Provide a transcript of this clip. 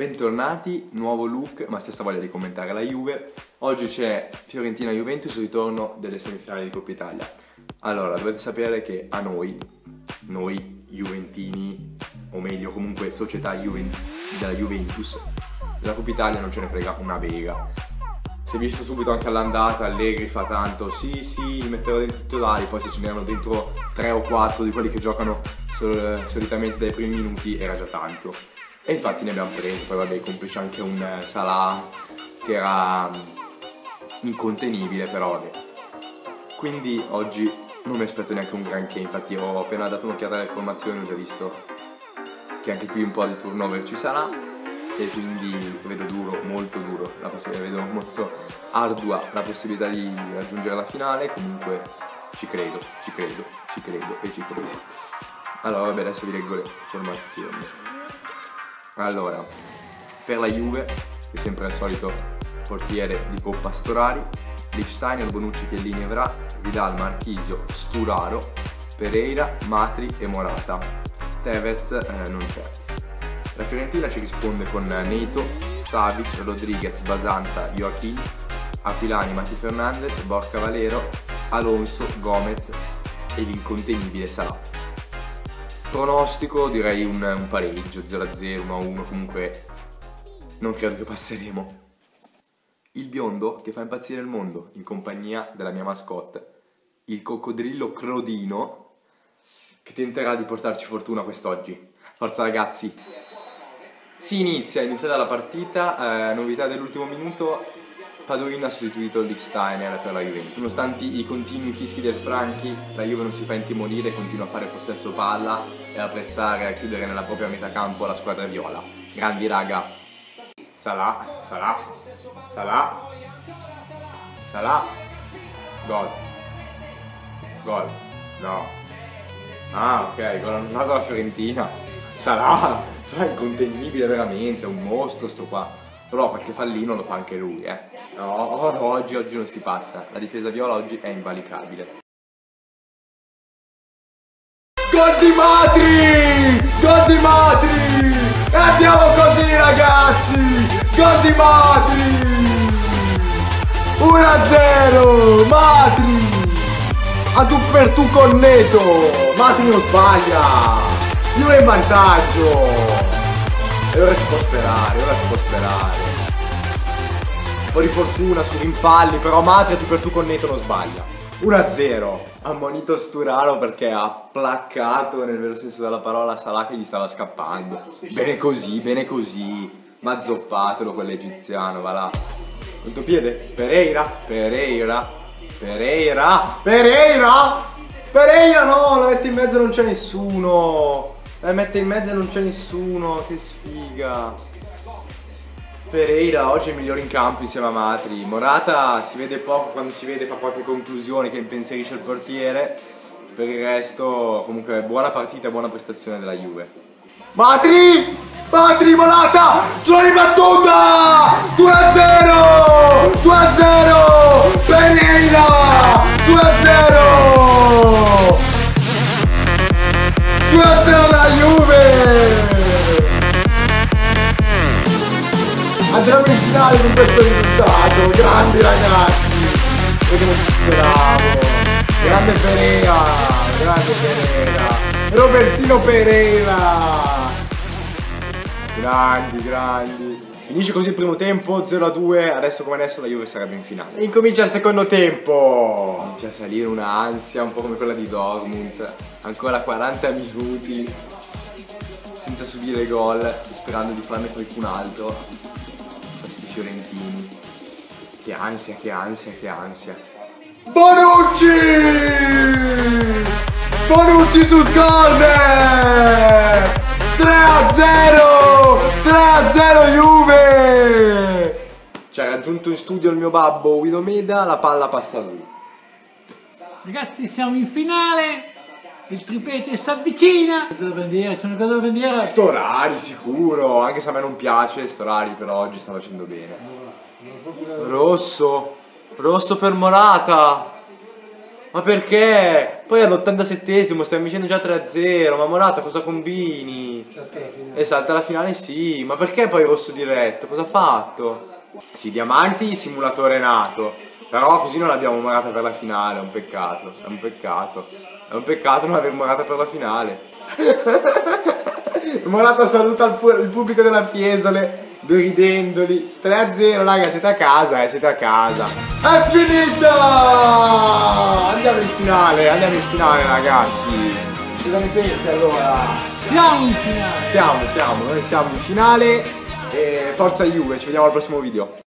Bentornati, nuovo look, ma stessa voglia di commentare la Juve. Oggi c'è Fiorentina-Juventus, ritorno delle semifinali di Coppa Italia. Allora, dovete sapere che a noi, noi Juventini, o meglio comunque società Juven- della Juventus, della Coppa Italia non ce ne frega una vega. Si è visto subito anche all'andata, Allegri fa tanto, sì sì, metterò dentro i titolari, poi se ce n'erano dentro 3 o 4 di quelli che giocano sol- solitamente dai primi minuti era già tanto. E infatti ne abbiamo preso, poi vabbè complice anche un eh, Salah che era mm, incontenibile, però vabbè. Quindi oggi non mi aspetto neanche un granché, infatti ho appena dato un'occhiata alle formazioni, ho già visto che anche qui un po' di turnover ci sarà e quindi vedo duro, molto duro, la poss- vedo molto ardua la possibilità di raggiungere la finale, comunque ci credo, ci credo, ci credo e ci credo. Allora vabbè adesso vi leggo le formazioni. Allora, per la Juve, è sempre al solito portiere di Coppa Storari, Lichsteiner, Bonucci, Chiellini, Evra, Vidal, Marchisio, Sturaro, Pereira, Matri e Morata. Tevez eh, non c'è. La Fiorentina ci risponde con Neto, Savic, Rodriguez, Basanta, Joachim, Aquilani, Mati Fernandez, Borca Valero, Alonso, Gomez e l'incontenibile Salah. Pronostico direi un, un pareggio 0-0, 1-1, comunque non credo che passeremo. Il biondo che fa impazzire il mondo in compagnia della mia mascotte, il coccodrillo Crodino, che tenterà di portarci fortuna quest'oggi. Forza ragazzi! Si inizia, inizia dalla partita, eh, novità dell'ultimo minuto, Padoino ha sostituito Lichsteiner per la Juventus. Nonostante i continui fischi del Franchi, la Juve non si fa intimorire, continua a fare possesso palla e a pressare, a chiudere nella propria metà campo la squadra viola. Grandi raga. Salà, Salà, Salà, Salà, gol. Gol. No. Ah, ok, gol annullato alla Fiorentina. Salà, è incontenibile veramente, è un mostro sto qua. Però qualche fallino lo fa anche lui, eh. No, no, oggi, oggi non si passa. La difesa viola oggi è invalicabile. Gol di Matri! Gol di Matri! E andiamo così ragazzi! Gol di Matri! 1-0! Matri! A tu per tu con Neto! Matri non sbaglia! Io in vantaggio! E ora si può sperare, ora si può sperare. Un po' di fortuna su rimpalli, però Matri a tu per tu con Neto non sbaglia. 1-0. Ammonito Sturaro perché ha placcato nel vero senso della parola Salah che gli stava scappando. Bene così, bene così. Ma zoppatelo quell'egiziano, va là. Contropiede, Pereira, Pereira, Pereira, Pereira! Pereira no, la mette in mezzo e non c'è nessuno. La mette in mezzo e non c'è nessuno, che sfiga. Pereira oggi è migliore in campo insieme a Matri. Morata si vede poco, quando si vede fa qualche conclusione che impensierisce il portiere. Per il resto, comunque, buona partita buona prestazione della Juve. Matri! Matri volata! Sulla ribattuta! 2-0! 2-0! Pereira! 2-0! 2-0 Andremo in finale con questo risultato, grandi ragazzi! Perché non ci speravo! Grande Pereira! Grande Pereira! Robertino Pereira! Grandi, grandi! Finisce così il primo tempo, 0-2, adesso come adesso la Juve sarebbe in finale. E incomincia il secondo tempo! Comincia a salire una ansia un po' come quella di Dortmund. Ancora 40 minuti senza subire gol, sperando di farne qualcun altro. Fiorentini. Che ansia, che ansia, che ansia. Bonucci! Bonucci sul corner! 3-0! 3-0 Juve! Ci ha raggiunto in studio il mio babbo Guido Meda, la palla passa a lui. Ragazzi, siamo in finale. Il triplete si avvicina. Cosa da bandiera, c'è una cosa da bandiera. Storari sicuro, anche se a me non piace Storari, però oggi sta facendo bene. Rosso, rosso per Morata. Ma perché? Poi all'87esimo stiamo vincendo già 3-0, ma Morata cosa combini? Salta la finale. E salta la finale sì, ma perché poi rosso diretto? Cosa ha fatto? Sì, diamanti, simulatore nato. Però così non abbiamo Morata per la finale, è un peccato, è un peccato. È un peccato non aver Morata per la finale. Morata saluta il, pu- il pubblico della Fiesole ridendoli 3-0 raga siete a casa eh, siete a casa. È finita! Andiamo in finale andiamo in finale ragazzi. Cosa ne pensi allora. Siamo in finale. siamo siamo noi siamo in finale. E forza Juve ci vediamo al prossimo video